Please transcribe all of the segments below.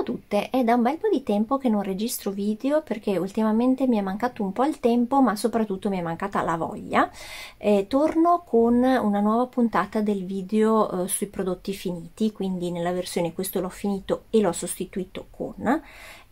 Ciao a tutte, è da un bel po' di tempo che non registro video perché ultimamente mi è mancato un po' il tempo ma soprattutto mi è mancata la voglia. Eh, torno con una nuova puntata del video eh, sui prodotti finiti, quindi nella versione questo l'ho finito e l'ho sostituito con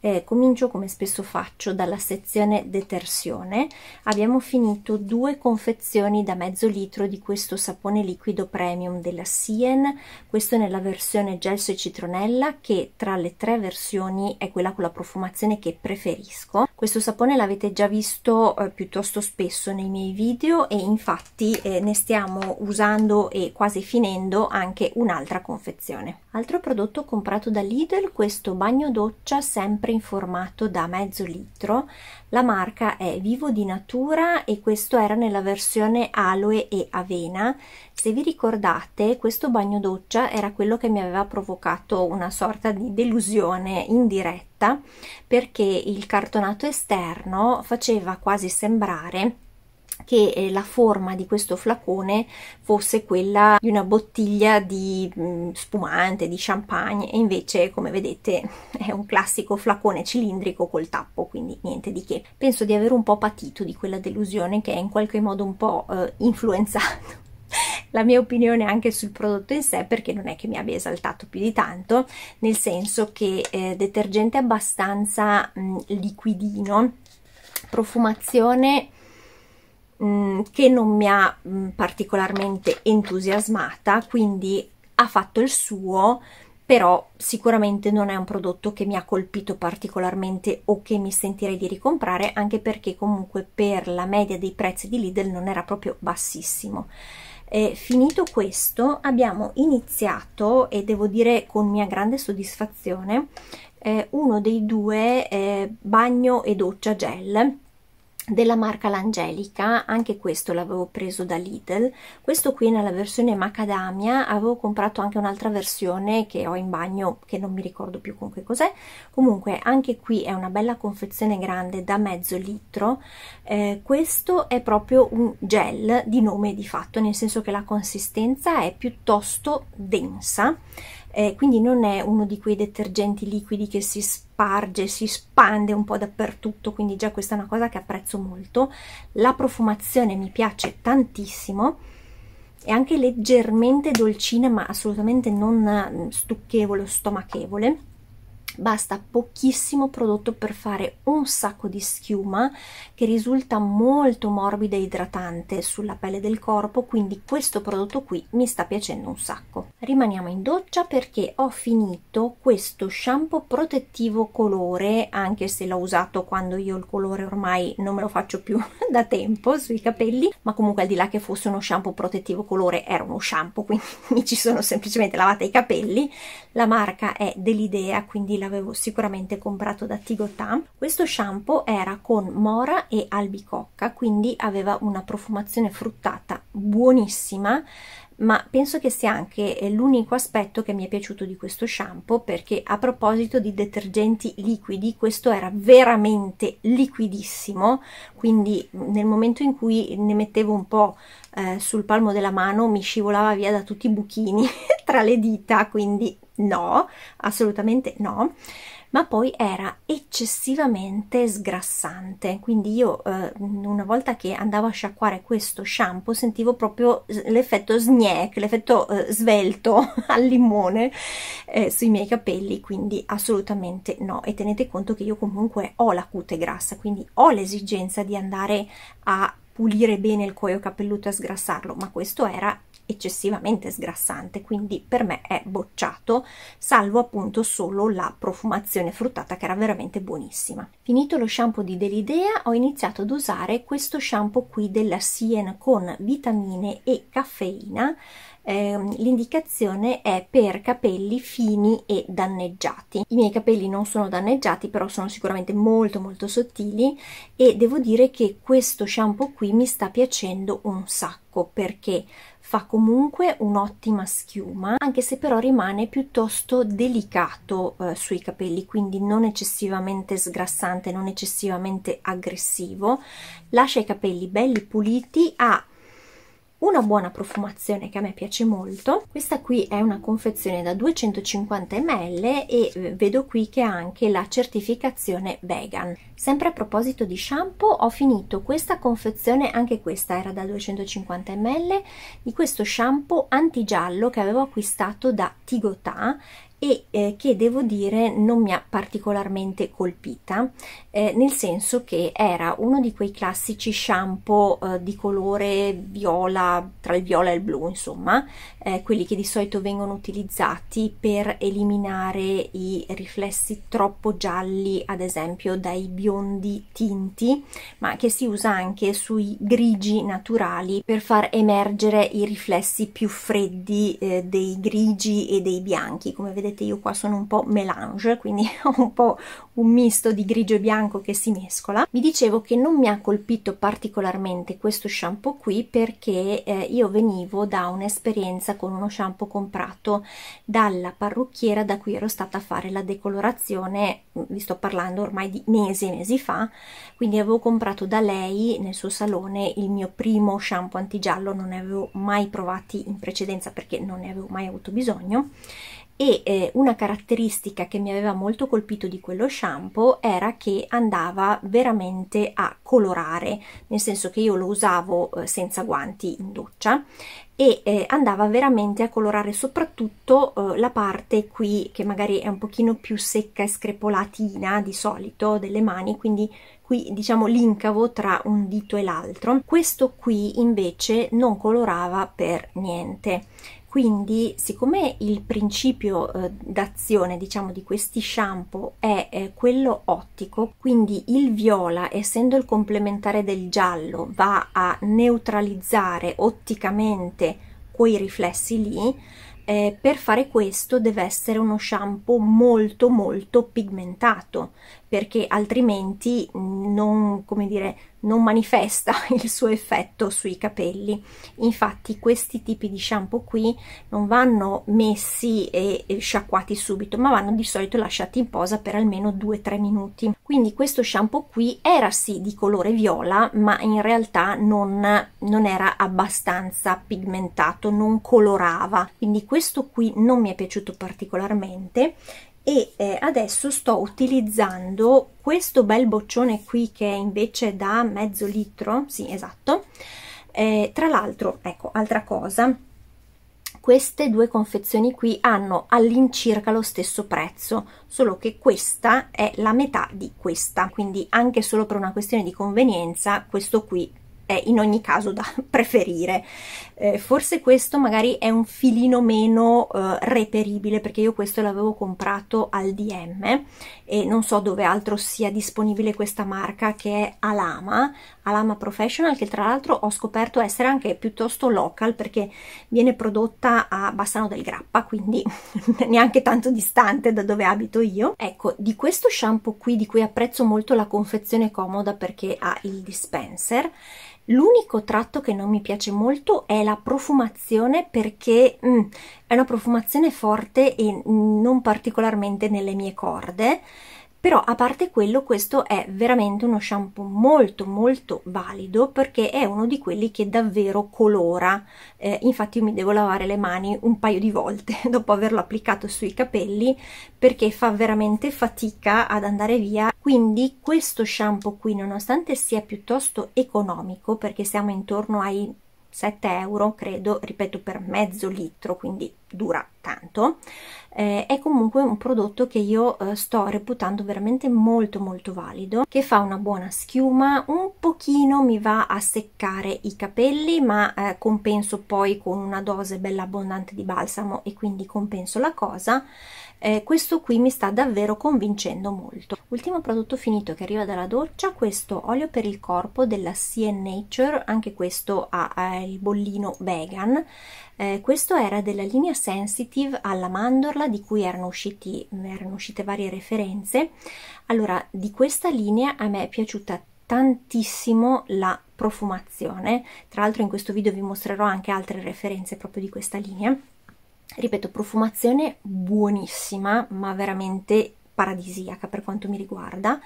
eh, comincio come spesso faccio dalla sezione detersione. Abbiamo finito due confezioni da mezzo litro di questo sapone liquido premium della Sien. Questo nella versione gelso e citronella che tra le tre versioni è quella con la profumazione che preferisco. Questo sapone l'avete già visto eh, piuttosto spesso nei miei video e infatti eh, ne stiamo usando e quasi finendo anche un'altra confezione. Altro prodotto comprato da Lidl questo bagno doccia sempre sempre in formato da mezzo litro. La marca è Vivo di Natura e questo era nella versione aloe e avena. Se vi ricordate questo bagno doccia era quello che mi aveva provocato una sorta di delusione indiretta perché il cartonato esterno faceva quasi sembrare che eh, la forma di questo flacone fosse quella di una bottiglia di mm, spumante, di champagne e invece come vedete è un classico flacone cilindrico col tappo quindi niente di che. Penso di aver un po' patito di quella delusione che è in qualche modo un po' eh, influenzato la mia opinione anche sul prodotto in sé perché non è che mi abbia esaltato più di tanto nel senso che eh, detergente abbastanza mh, mm, liquidino profumazione Mm, che non mi ha mh, mm, particolarmente entusiasmata quindi ha fatto il suo però sicuramente non è un prodotto che mi ha colpito particolarmente o che mi sentirei di ricomprare anche perché comunque per la media dei prezzi di Lidl non era proprio bassissimo. Eh, finito questo abbiamo iniziato e devo dire con mia grande soddisfazione eh, uno dei due eh, bagno e doccia gel della marca L'Angelica, anche questo l'avevo preso da Lidl, questo qui nella versione macadamia, avevo comprato anche un'altra versione che ho in bagno che non mi ricordo più con che cos'è, comunque anche qui è una bella confezione grande da mezzo litro, eh, questo è proprio un gel di nome di fatto, nel senso che la consistenza è piuttosto densa, eh, quindi non è uno di quei detergenti liquidi che si sparge, si spande un po' dappertutto, quindi già questa è una cosa che apprezzo molto. La profumazione mi piace tantissimo, è anche leggermente dolcina ma assolutamente non stucchevole o stomachevole basta pochissimo prodotto per fare un sacco di schiuma che risulta molto morbida e idratante sulla pelle del corpo quindi questo prodotto qui mi sta piacendo un sacco. Rimaniamo in doccia perché ho finito questo shampoo protettivo colore anche se l'ho usato quando io il colore ormai non me lo faccio più da tempo sui capelli ma comunque al di là che fosse uno shampoo protettivo colore era uno shampoo quindi mi ci sono semplicemente lavata i capelli. La marca è dell'idea quindi la l'avevo sicuramente comprato da Tigotà questo shampoo era con mora e albicocca quindi aveva una profumazione fruttata buonissima ma penso che sia anche eh, l'unico aspetto che mi è piaciuto di questo shampoo perché a proposito di detergenti liquidi questo era veramente liquidissimo. Quindi nel momento in cui ne mettevo un po' eh, sul palmo della mano mi scivolava via da tutti i buchini tra le dita quindi no, assolutamente no, ma poi era eccessivamente sgrassante, quindi io eh, una volta che andavo a sciacquare questo shampoo sentivo proprio l'effetto snack, l'effetto eh, svelto al limone eh, sui miei capelli, quindi assolutamente no, e tenete conto che io comunque ho la cute grassa, quindi ho l'esigenza di andare a pulire bene il cuoio capelluto e sgrassarlo, ma questo era eccessivamente sgrassante quindi per me è bocciato salvo appunto solo la profumazione fruttata che era veramente buonissima. Finito lo shampoo di Delidea ho iniziato ad usare questo shampoo qui della Sien con vitamine e caffeina. Eh, l'indicazione è per capelli fini e danneggiati. I miei capelli non sono danneggiati però sono sicuramente molto molto sottili e devo dire che questo shampoo qui mi sta piacendo un sacco perché fa comunque un'ottima schiuma anche se però rimane piuttosto delicato eh, sui capelli quindi non eccessivamente sgrassante non eccessivamente aggressivo. Lascia i capelli belli puliti ha una buona profumazione che a me piace molto. Questa qui è una confezione da 250 ml e eh, vedo qui che ha anche la certificazione vegan. Sempre a proposito di shampoo ho finito questa confezione anche questa era da 250 ml di questo shampoo antigiallo che avevo acquistato da Tigotà e eh, che devo dire non mi ha particolarmente colpita eh, nel senso che era uno di quei classici shampoo eh, di colore viola tra il viola e il blu insomma eh, quelli che di solito vengono utilizzati per eliminare i riflessi troppo gialli ad esempio dai biondi tinti ma che si usa anche sui grigi naturali per far emergere i riflessi più freddi eh, dei grigi e dei bianchi. Come vedete io qua sono un po' melange quindi ho un po' un misto di grigio e bianco che si mescola. Vi dicevo che non mi ha colpito particolarmente questo shampoo qui perché eh, io venivo da un'esperienza con uno shampoo comprato dalla parrucchiera da cui ero stata a fare la decolorazione vi sto parlando ormai di mesi e mesi fa. Quindi avevo comprato da lei nel suo salone il mio primo shampoo antigiallo. Non ne avevo mai provati in precedenza perché non ne avevo mai avuto bisogno e eh, una caratteristica che mi aveva molto colpito di quello shampoo era che andava veramente a colorare nel senso che io lo usavo eh, senza guanti in doccia e eh, andava veramente a colorare soprattutto eh, la parte qui che magari è un pochino più secca e screpolatina di solito delle mani quindi qui diciamo l'incavo tra un dito e l'altro. Questo qui invece non colorava per niente quindi siccome il principio eh, d'azione diciamo di questi shampoo è eh, quello ottico quindi il viola essendo il complementare del giallo va a neutralizzare otticamente quei riflessi lì eh, per fare questo deve essere uno shampoo molto molto pigmentato perché altrimenti non, dire, non manifesta il suo effetto sui capelli. Infatti questi tipi di shampoo qui non vanno messi e, e sciacquati subito ma vanno di solito lasciati in posa per almeno 2-3 minuti. Quindi questo shampoo qui era sì di colore viola ma in realtà non, non era abbastanza pigmentato non colorava. Quindi questo qui non mi è piaciuto particolarmente e eh, adesso sto utilizzando questo bel boccione qui che è invece da mezzo litro sì esatto. Eh, tra l'altro ecco altra cosa queste due confezioni qui hanno all'incirca lo stesso prezzo solo che questa è la metà di questa. Quindi anche solo per una questione di convenienza questo qui è in ogni caso da preferire. Eh, forse questo magari è un filino meno eh, reperibile perché io questo l'avevo comprato al DM e non so dove altro sia disponibile questa marca che è Alama, Alama Professional che tra l'altro ho scoperto essere anche piuttosto local perché viene prodotta a Bassano del Grappa quindi neanche tanto distante da dove abito io. Ecco, di questo shampoo qui di cui apprezzo molto la confezione comoda perché ha il dispenser L'unico tratto che non mi piace molto è la profumazione perché mm, è una profumazione forte e non particolarmente nelle mie corde però a parte quello questo è veramente uno shampoo molto molto valido perché è uno di quelli che davvero colora. Eh, infatti io mi devo lavare le mani un paio di volte dopo averlo applicato sui capelli perché fa veramente fatica ad andare via. Quindi questo shampoo qui nonostante sia piuttosto economico perché siamo intorno ai 7 euro credo ripeto per mezzo litro quindi dura tanto. Eh, è comunque un prodotto che io eh, sto reputando veramente molto molto valido che fa una buona schiuma un pochino mi va a seccare i capelli ma eh, compenso poi con una dose bella abbondante di balsamo e quindi compenso la cosa eh, questo qui mi sta davvero convincendo molto. Ultimo prodotto finito che arriva dalla doccia questo olio per il corpo della CN Nature anche questo ha, ha il bollino vegan. Eh, questo era della linea Sensitive alla mandorla di cui erano, usciti, erano uscite varie referenze. Allora di questa linea a me è piaciuta tantissimo la profumazione. Tra l'altro in questo video vi mostrerò anche altre referenze proprio di questa linea ripeto profumazione buonissima ma veramente paradisiaca per quanto mi riguarda.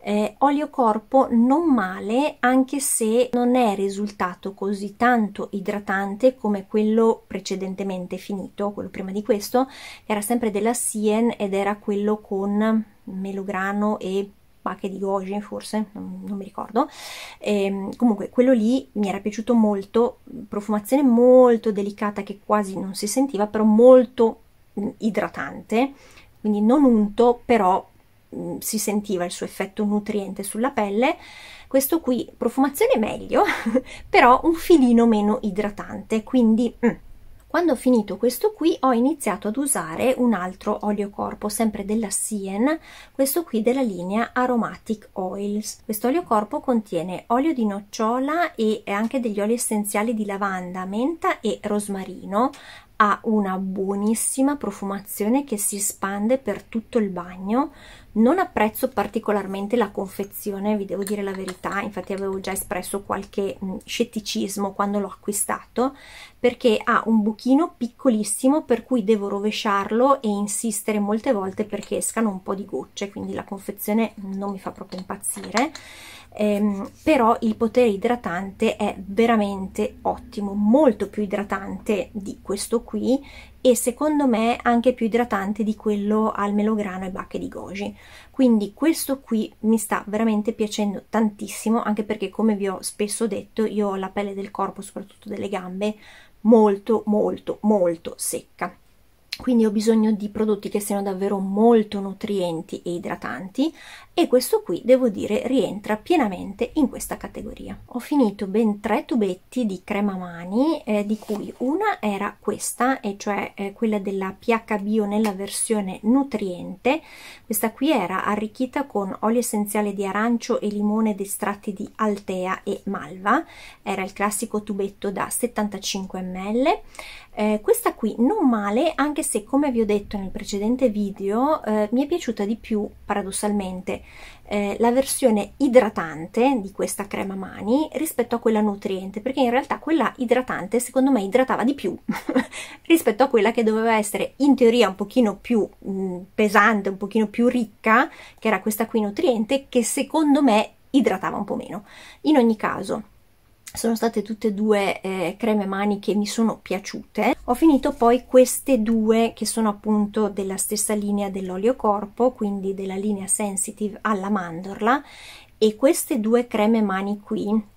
Eh, olio corpo non male anche se non è risultato così tanto idratante come quello precedentemente finito quello prima di questo. Era sempre della Sien ed era quello con melograno e pacche di goji forse non, non mi ricordo. E, ehm, comunque quello lì mi era piaciuto molto profumazione molto delicata che quasi non si sentiva però molto mm, idratante. Quindi non unto però Mm, si sentiva il suo effetto nutriente sulla pelle. Questo qui profumazione meglio però un filino meno idratante. Quindi mm. Quando ho finito questo qui ho iniziato ad usare un altro olio corpo sempre della Sien questo qui della linea Aromatic Oils. Questo olio corpo contiene olio di nocciola e anche degli oli essenziali di lavanda menta e rosmarino. Ha una buonissima profumazione che si espande per tutto il bagno non apprezzo particolarmente la confezione vi devo dire la verità infatti avevo già espresso qualche mh, scetticismo quando l'ho acquistato perché ha un buchino piccolissimo per cui devo rovesciarlo e insistere molte volte perché escano un po' di gocce quindi la confezione non mi fa proprio impazzire ehm, però il potere idratante è veramente ottimo, molto più idratante di questo qui e secondo me anche più idratante di quello al melograno e bacche di goji. Quindi questo qui mi sta veramente piacendo tantissimo anche perché come vi ho spesso detto io ho la pelle del corpo soprattutto delle gambe molto molto molto secca. Quindi ho bisogno di prodotti che siano davvero molto nutrienti e idratanti e questo qui devo dire rientra pienamente in questa categoria. Ho finito ben tre tubetti di crema mani eh, di cui una era questa e cioè eh, quella della pH bio nella versione nutriente. Questa qui era arricchita con olio essenziale di arancio e limone ed estratti di altea e malva. Era il classico tubetto da 75 ml. Eh, questa qui non male anche se come vi ho detto nel precedente video eh, mi è piaciuta di più paradossalmente eh, la versione idratante di questa crema mani rispetto a quella nutriente perché in realtà quella idratante secondo me idratava di più rispetto a quella che doveva essere in teoria un pochino più mh, mm, pesante un pochino più ricca che era questa qui nutriente che secondo me idratava un po' meno. In ogni caso sono state tutte e due eh, creme mani che mi sono piaciute. Ho finito poi queste due che sono appunto della stessa linea dell'olio corpo quindi della linea sensitive alla mandorla. E queste due creme mani qui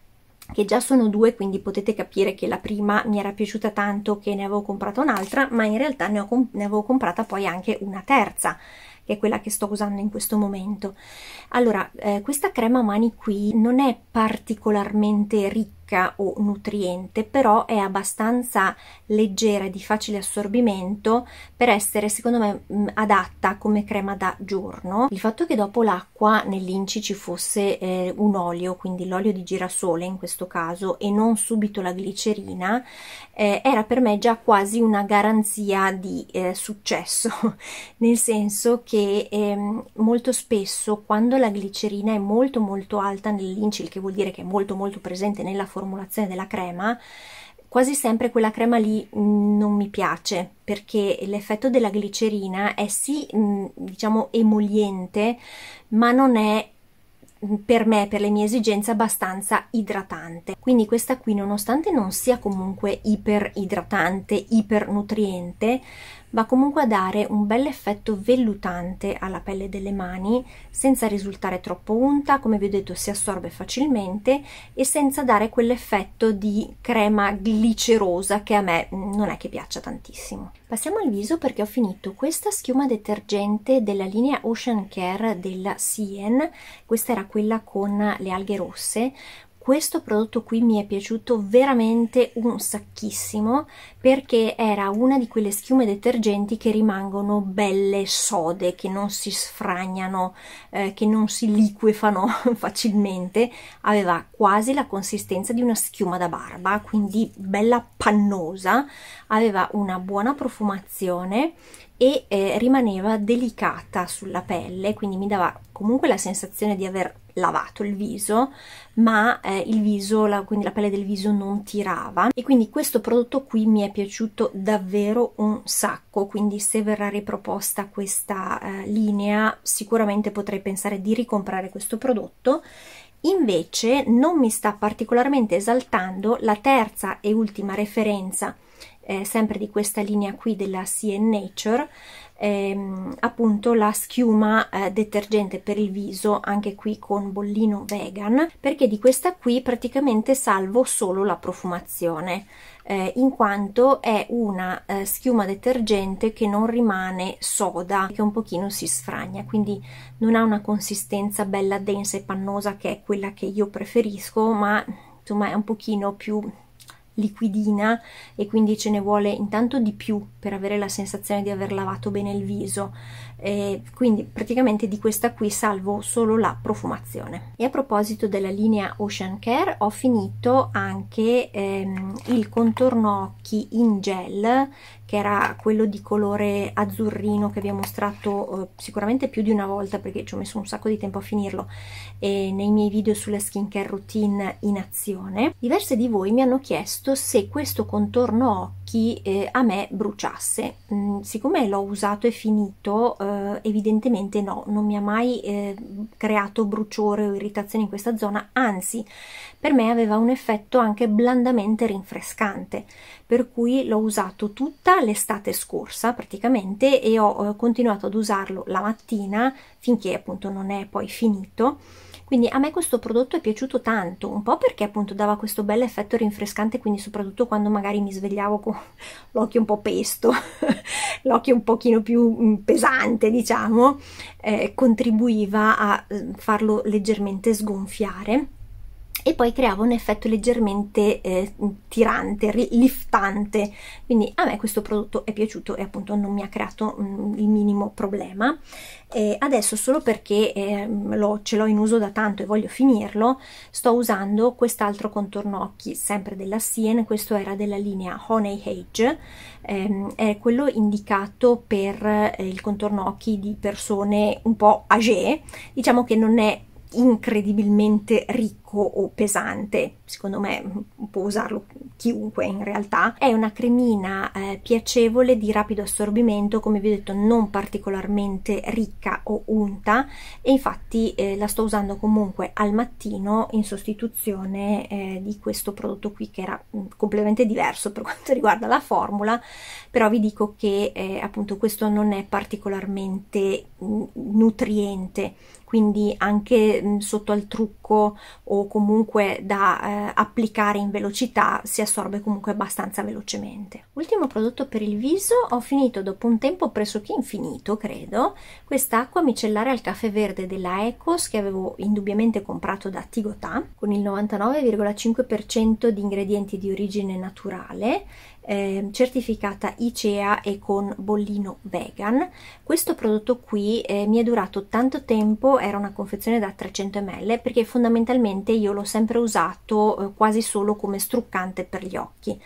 che già sono due quindi potete capire che la prima mi era piaciuta tanto che ne avevo comprata un'altra ma in realtà ne, ne avevo comprata poi anche una terza che è quella che sto usando in questo momento. Allora eh, questa crema mani qui non è particolarmente ricca ricca o nutriente, però è abbastanza leggera di facile assorbimento per essere secondo me mm, adatta come crema da giorno. Il fatto che dopo l'acqua nell'inci ci fosse eh, un olio, quindi l'olio di girasole in questo caso, e non subito la glicerina, eh, era per me già quasi una garanzia di eh, successo, nel senso che ehm, molto spesso quando la glicerina è molto molto alta nell'inci, il che vuol dire che è molto molto presente nella formazione, formulazione della crema quasi sempre quella crema lì non mi piace perché l'effetto della glicerina è sì diciamo emoliente ma non è per me, per le mie esigenze, abbastanza idratante. Quindi questa qui, nonostante non sia comunque iper idratante, iper nutriente, va comunque a dare un bel effetto vellutante alla pelle delle mani senza risultare troppo unta, come vi ho detto si assorbe facilmente e senza dare quell'effetto di crema glicerosa che a me non è che piaccia tantissimo. Passiamo al viso perché ho finito questa schiuma detergente della linea Ocean Care della Sien, questa era quella con le alghe rosse, questo prodotto qui mi è piaciuto veramente un sacchissimo perché era una di quelle schiume detergenti che rimangono belle sode, che non si sfragnano, eh, che non si liquefano facilmente, aveva quasi la consistenza di una schiuma da barba, quindi bella pannosa, aveva una buona profumazione e eh, rimaneva delicata sulla pelle, quindi mi dava comunque la sensazione di aver lavato il viso ma eh, il viso la, quindi la pelle del viso non tirava. E quindi questo prodotto qui mi è piaciuto davvero un sacco. Quindi se verrà riproposta questa eh, linea sicuramente potrei pensare di ricomprare questo prodotto. Invece non mi sta particolarmente esaltando la terza e ultima referenza eh, sempre di questa linea qui della CN Nature ehm, appunto la schiuma eh, detergente per il viso anche qui con bollino vegan perché di questa qui praticamente salvo solo la profumazione eh, in quanto è una eh, schiuma detergente che non rimane soda che un pochino si sfragna quindi non ha una consistenza bella densa e pannosa che è quella che io preferisco ma insomma è un pochino più liquidina e quindi ce ne vuole intanto di più per avere la sensazione di aver lavato bene il viso e quindi praticamente di questa qui salvo solo la profumazione e a proposito della linea Ocean Care ho finito anche ehm, il contorno occhi in gel che era quello di colore azzurrino che vi ho mostrato eh, sicuramente più di una volta perché ci ho messo un sacco di tempo a finirlo e nei miei video sulla skincare routine in azione. Diverse di voi mi hanno chiesto se questo contorno occhi eh, a me bruciasse. Mm, siccome l'ho usato e finito, eh, evidentemente no, non mi ha mai eh, creato bruciore o irritazione in questa zona, anzi per me aveva un effetto anche blandamente rinfrescante per cui l'ho usato tutta l'estate scorsa praticamente e ho eh, continuato ad usarlo la mattina finché appunto non è poi finito quindi a me questo prodotto è piaciuto tanto, un po' perché appunto dava questo bel effetto rinfrescante, quindi soprattutto quando magari mi svegliavo con l'occhio un po' pesto, l'occhio un pochino più mm, pesante, diciamo, eh, contribuiva a eh, farlo leggermente sgonfiare e poi creava un effetto leggermente eh, tirante, liftante, quindi a me questo prodotto è piaciuto e appunto non mi ha creato mm, il minimo problema. E adesso solo perché eh, lo, ce l'ho in uso da tanto e voglio finirlo, sto usando quest'altro contorno occhi, sempre della Sien, questo era della linea Honey Age, ehm, è quello indicato per eh, il contorno occhi di persone un po' âgée, diciamo che non è incredibilmente ricco o pesante, secondo me può usarlo chiunque in realtà, è una cremina eh, piacevole di rapido assorbimento, come vi ho detto non particolarmente ricca o unta. E infatti eh, la sto usando comunque al mattino in sostituzione eh, di questo prodotto qui che era mm, completamente diverso per quanto riguarda la formula, però vi dico che eh, appunto questo non è particolarmente mm, nutriente quindi anche mh, sotto al trucco o comunque da eh, applicare in velocità si assorbe comunque abbastanza velocemente. Ultimo prodotto per il viso, ho finito dopo un tempo pressoché infinito credo, quest'acqua micellare al caffè verde della Ecos che avevo indubbiamente comprato da Tigotà con il 99,5% di ingredienti di origine naturale eh, certificata ICEA e con bollino vegan. Questo prodotto qui eh, mi è durato tanto tempo, era una confezione da 300 ml perché fondamentalmente io l'ho sempre usato eh, quasi solo come struccante per gli occhi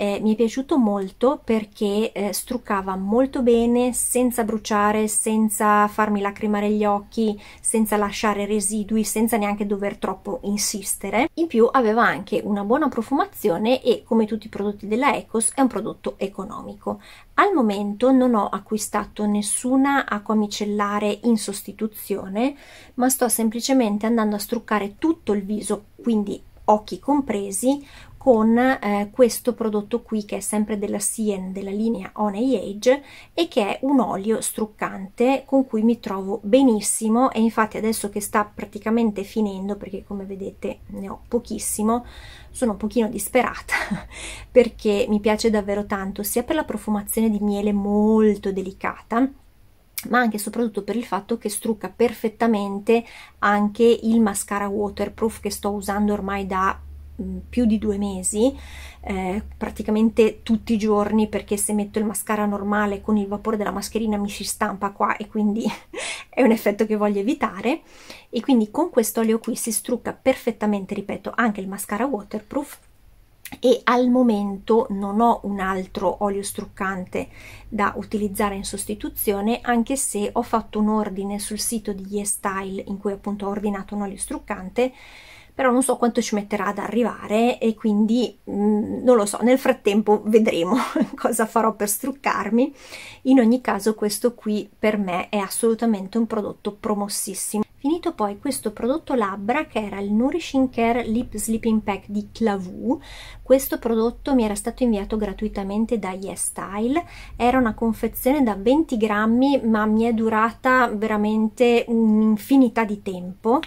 eh, mi è piaciuto molto perché eh, struccava molto bene senza bruciare, senza farmi lacrimare gli occhi, senza lasciare residui, senza neanche dover troppo insistere. In più aveva anche una buona profumazione e come tutti i prodotti della Ecos è un prodotto economico. Al momento non ho acquistato nessuna acqua micellare in sostituzione, ma sto semplicemente andando a struccare tutto il viso, quindi occhi compresi, con eh, questo prodotto qui che è sempre della Sien della linea Honey Age e che è un olio struccante con cui mi trovo benissimo. E infatti adesso che sta praticamente finendo perché come vedete ne ho pochissimo sono un pochino disperata perché mi piace davvero tanto sia per la profumazione di miele molto delicata ma anche e soprattutto per il fatto che strucca perfettamente anche il mascara waterproof che sto usando ormai da più di due mesi, eh, praticamente tutti i giorni, perché se metto il mascara normale con il vapore della mascherina mi si stampa qua e quindi è un effetto che voglio evitare. E quindi con questo olio qui si strucca perfettamente, ripeto, anche il mascara waterproof e al momento non ho un altro olio struccante da utilizzare in sostituzione anche se ho fatto un ordine sul sito di YesStyle in cui appunto ho ordinato un olio struccante però non so quanto ci metterà ad arrivare e quindi mh, mm, non lo so, nel frattempo vedremo cosa farò per struccarmi. In ogni caso questo qui per me è assolutamente un prodotto promossissimo. Finito poi questo prodotto labbra che era il Nourishing Care Lip Sleeping Pack di Clavou, questo prodotto mi era stato inviato gratuitamente da YesStyle, era una confezione da 20 grammi ma mi è durata veramente un'infinità di tempo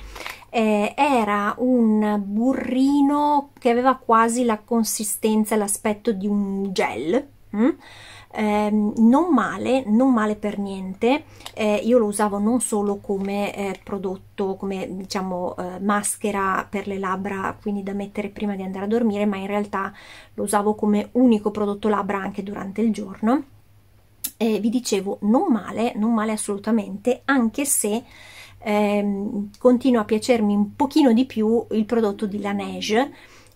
eh, era un burrino che aveva quasi la consistenza e l'aspetto di un gel mm? eh, non male non male per niente eh, io lo usavo non solo come eh, prodotto come diciamo eh, maschera per le labbra quindi da mettere prima di andare a dormire ma in realtà lo usavo come unico prodotto labbra anche durante il giorno vi dicevo non male non male assolutamente anche se ehm, continua a piacermi un pochino di più il prodotto di Laneige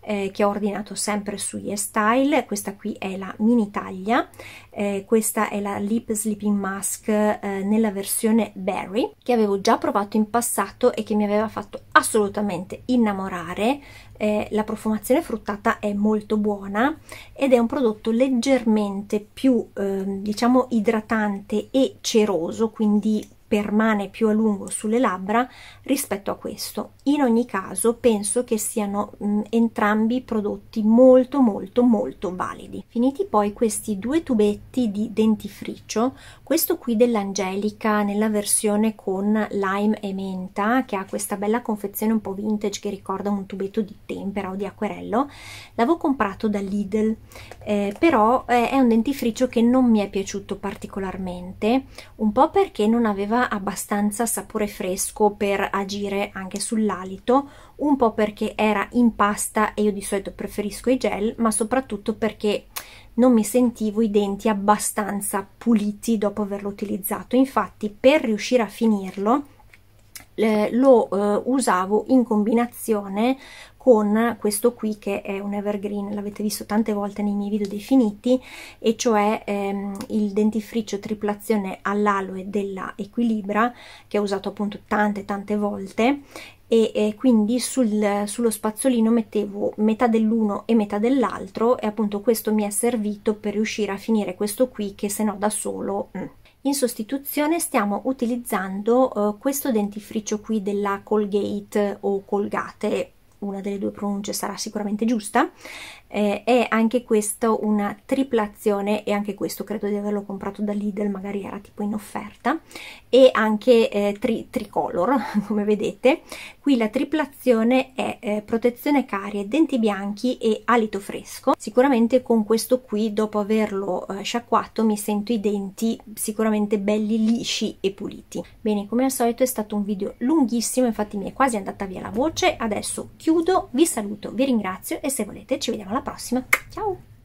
eh, che ho ordinato sempre su YesStyle, questa qui è la mini taglia, eh, questa è la Lip Sleeping Mask eh, nella versione Berry che avevo già provato in passato e che mi aveva fatto assolutamente innamorare. Eh, la profumazione fruttata è molto buona ed è un prodotto leggermente più eh, diciamo idratante e ceroso quindi permane più a lungo sulle labbra rispetto a questo. In ogni caso penso che siano mh, entrambi prodotti molto molto molto validi. Finiti poi questi due tubetti di dentifricio, questo qui dell'Angelica nella versione con lime e menta che ha questa bella confezione un po' vintage che ricorda un tubetto di tempera o di acquerello, l'avevo comprato da Lidl, eh, però eh, è un dentifricio che non mi è piaciuto particolarmente, un po' perché non aveva aveva abbastanza sapore fresco per agire anche sull'alito, un po' perché era in pasta e io di solito preferisco i gel, ma soprattutto perché non mi sentivo i denti abbastanza puliti dopo averlo utilizzato. Infatti, per riuscire a finirlo, eh, lo eh, usavo in combinazione con questo qui che è un evergreen, l'avete visto tante volte nei miei video definiti, e cioè ehm, il dentifricio triplazione all'aloe della Equilibra, che ho usato appunto tante tante volte, e, e quindi sul, sullo spazzolino mettevo metà dell'uno e metà dell'altro e appunto questo mi è servito per riuscire a finire questo qui che se no da solo... Mm. In sostituzione stiamo utilizzando uh, questo dentifricio qui della Colgate o Colgate, una delle due pronunce sarà sicuramente giusta, eh, è anche questo una triplazione e anche questo credo di averlo comprato da Lidl, magari era tipo in offerta, e anche eh, tri tricolor, come vedete. Qui la triplazione è eh, protezione carie, denti bianchi e alito fresco. Sicuramente con questo qui, dopo averlo eh, sciacquato, mi sento i denti sicuramente belli lisci e puliti. Bene, come al solito è stato un video lunghissimo, infatti mi è quasi andata via la voce. Adesso chiudo, vi saluto, vi ringrazio e se volete ci vediamo alla prossima. Ciao!